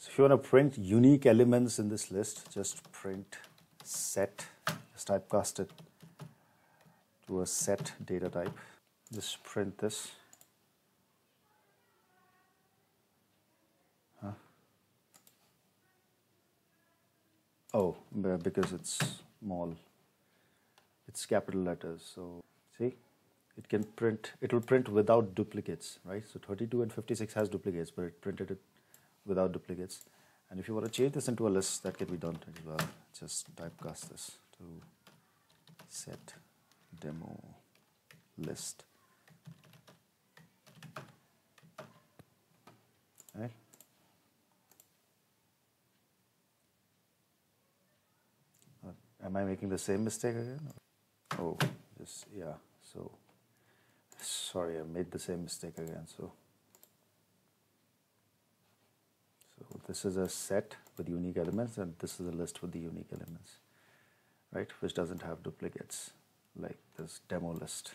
So if you want to print unique elements in this list, just print set, just typecast it to a set data type. Just print this. Huh? Oh, because it's small, it's capital letters. So see, it can print, it will print without duplicates, right? So 32 and 56 has duplicates, but it printed it without duplicates. And if you want to change this into a list, that can be done as well. Just typecast this to set demo list. Right? Uh, am I making the same mistake again? Oh, just, yeah, so, sorry, I made the same mistake again, so. So this is a set with unique elements and this is a list with the unique elements, right, which doesn't have duplicates like this demo list.